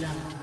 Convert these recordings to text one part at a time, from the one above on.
Blood.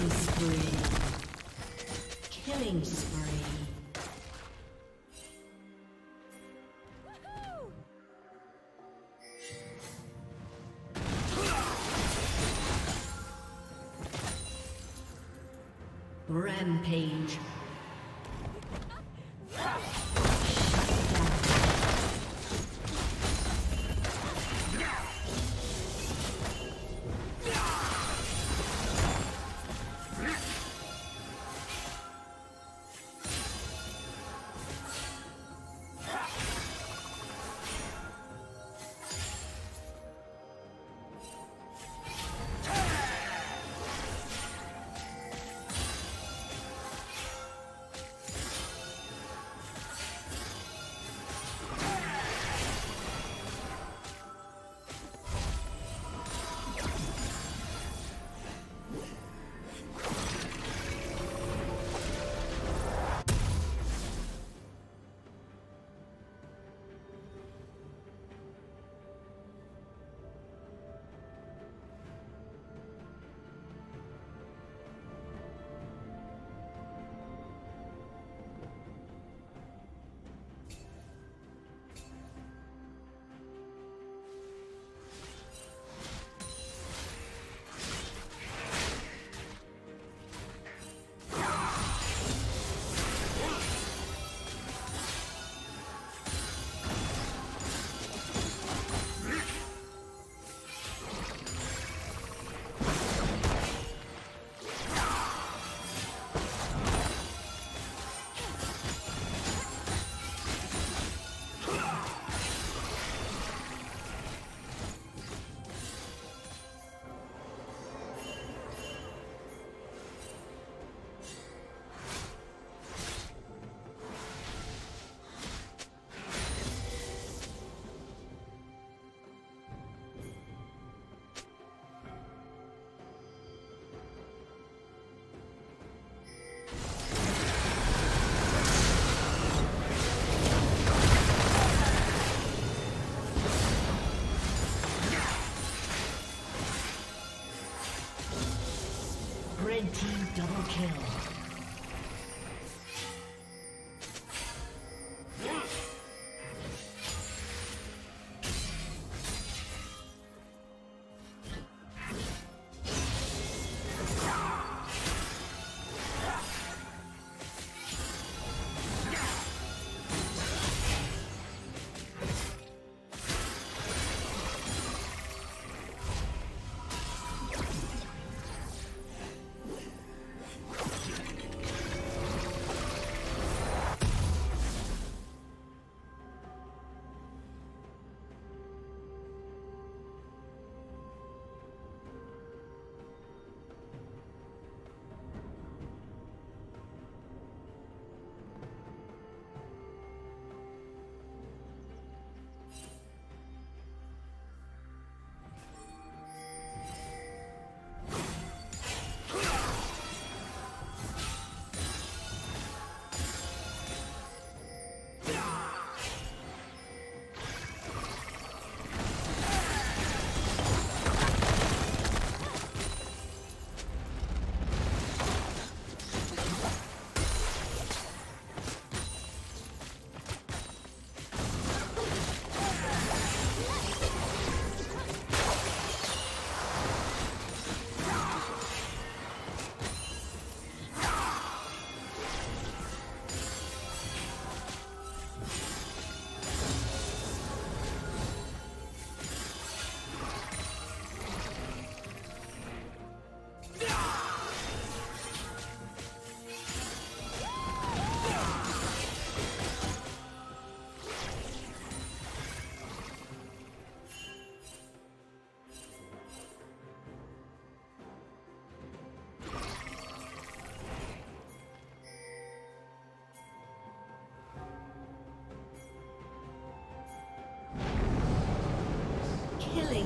Killing spree. Killing spree. Rampage.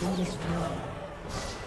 Been destroyed.